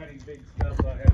cutting big stuff, uh, having